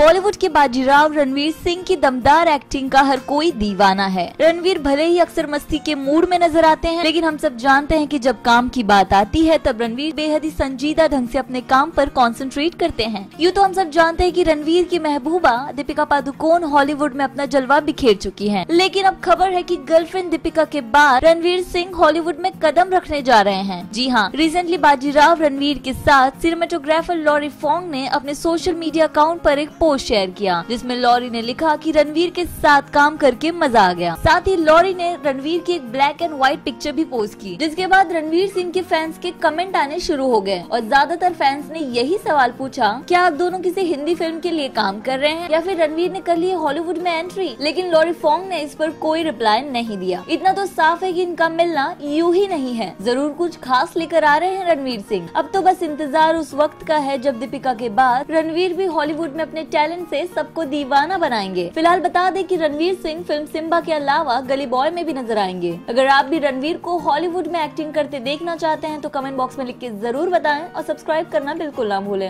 बॉलीवुड के बाजीराव रणवीर सिंह की दमदार एक्टिंग का हर कोई दीवाना है। रणवीर भले ही अक्सर मस्ती के मूड में नज़र आते हैं, लेकिन हम सब जानते हैं कि जब काम की बात आती है, तब रणवीर बेहद ही संजीदा ढंग से अपने काम पर कंसंट्रेट करते हैं। यूँ तो हम सब जानते हैं कि रणवीर की महबूबा दीपिका पादुकोण हॉलीवुड में अपना जलवा बिखेर चुकी है। लेकिन अब खबर है की गर्लफ्रेंड दीपिका के बाद रणवीर सिंह हॉलीवुड में कदम रखने जा रहे हैं। जी हाँ रिसेंटली बाजीराव रणवीर के साथ सिनेमाटोग्राफर लॉरी फोंग ने अपने सोशल मीडिया अकाउंट आरोप एक शेयर किया, जिसमें लॉरी ने लिखा कि रणवीर के साथ काम करके मज़ा आ गया। साथ ही लॉरी ने रणवीर की एक ब्लैक एंड व्हाइट पिक्चर भी पोस्ट की, जिसके बाद रणवीर सिंह के फैंस के कमेंट आने शुरू हो गए। और ज़्यादातर फैंस ने यही सवाल पूछा, क्या आप दोनों किसी हिंदी फ़िल्म के लिए काम कर रहे हैं, या फिर रणवीर ने कर ली हॉलीवुड में एंट्री लेकिन लॉरी फोंग ने इस पर कोई रिप्लाई नहीं दिया। इतना तो साफ़ है की इनका मिलना यूँ ही नहीं है। ज़रूर कुछ खास लेकर आ रहे हैं रणवीर सिंह। अब तो बस इंतज़ार उस वक्त का है जब दीपिका के बाद रणवीर भी हॉलीवुड में अपने टैलेंट से सबको दीवाना बनाएँगे। फ़िलहाल बता दें कि रणवीर सिंह फ़िल्म सिम्बा के अलावा गली बॉय में भी नज़र आएँगे। अगर आप भी रणवीर को हॉलीवुड में एक्टिंग करते देखना चाहते हैं तो कमेंट बॉक्स में लिख के ज़रूर बताएँ और सब्सक्राइब करना बिल्कुल ना भूलें।